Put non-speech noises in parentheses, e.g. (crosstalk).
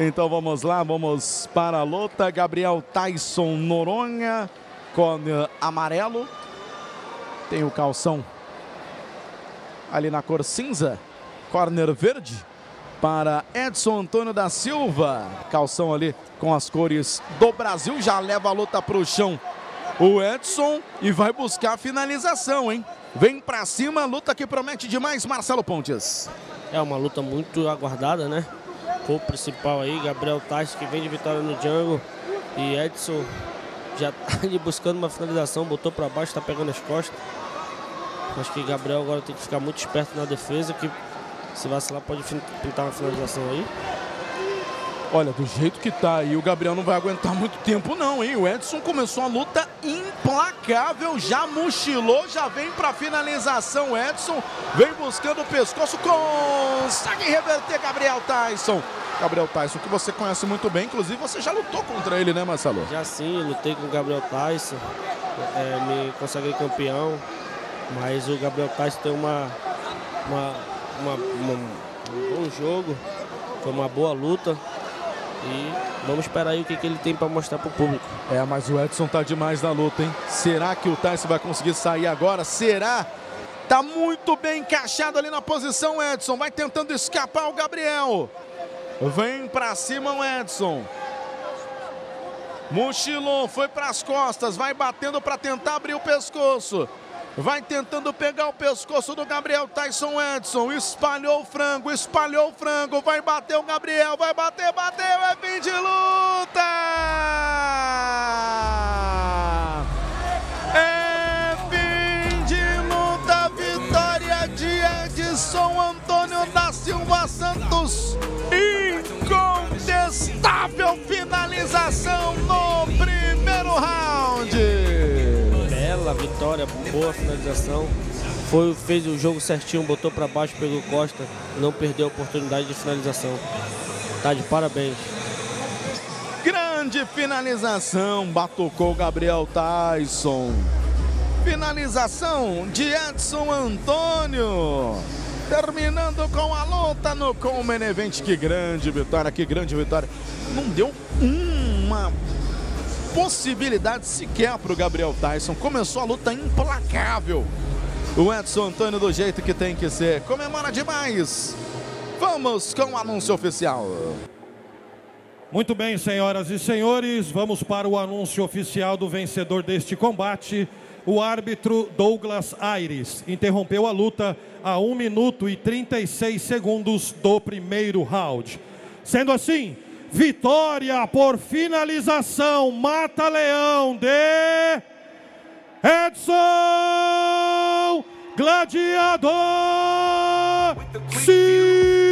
Então vamos lá, vamos para a luta. Gabriel Tyson Noronha, corner amarelo. Tem o calção ali na cor cinza. Corner verde para Edson Antônio da Silva. Calção ali com as cores do Brasil. Já leva a luta para o chão o Edson e vai buscar a finalização, hein? Vem para cima, luta que promete demais, Marcelo Pontes. É uma luta muito aguardada, né? O principal aí, Gabriel Tais, que vem de vitória no Django. E Edson já tá (laughs) ali buscando uma finalização, botou para baixo, tá pegando as costas. Acho que Gabriel agora tem que ficar muito esperto na defesa, que se vacilar pode pintar uma finalização aí. Olha, do jeito que tá aí, o Gabriel não vai aguentar muito tempo não, hein? O Edson começou a luta implacável, já mochilou, já vem pra finalização. Edson vem buscando o pescoço, consegue reverter Gabriel Tyson. Gabriel Tyson, que você conhece muito bem, inclusive você já lutou contra ele, né, Marcelo? Já sim, lutei com o Gabriel Tyson, é, me consagrei campeão, mas o Gabriel Tyson tem uma, uma, uma, uma um bom jogo, foi uma boa luta. E vamos esperar aí o que, que ele tem para mostrar para o público. É, mas o Edson tá demais na luta, hein? Será que o Tyson vai conseguir sair agora? Será? Tá muito bem encaixado ali na posição, Edson. Vai tentando escapar o Gabriel. Vem para cima o Edson. Mochilou, foi para as costas, vai batendo para tentar abrir o pescoço. Vai tentando pegar o pescoço do Gabriel Tyson Edson. Espalhou o frango, espalhou o frango. Vai bater o Gabriel, vai bater, bateu. É fim de luta! É fim de luta. Vitória de Edson Antônio da Silva Santos. Incontestável finalização no vitória, boa finalização. Foi, fez o jogo certinho, botou para baixo, pegou Costa, não perdeu a oportunidade de finalização. Tá de parabéns. Grande finalização, batucou Gabriel Tyson. Finalização de Edson Antônio. Terminando com a luta no Common Event. Que grande vitória, que grande vitória. Não deu uma possibilidade sequer para o Gabriel Tyson. Começou a luta implacável. O Edson Antônio do jeito que tem que ser. Comemora demais. Vamos com o anúncio oficial. Muito bem, senhoras e senhores, vamos para o anúncio oficial do vencedor deste combate. O árbitro Douglas Aires interrompeu a luta a 1 minuto e 36 segundos do primeiro round. Sendo assim, Vitória por finalização, mata leão de Edson Gladiador. Sim!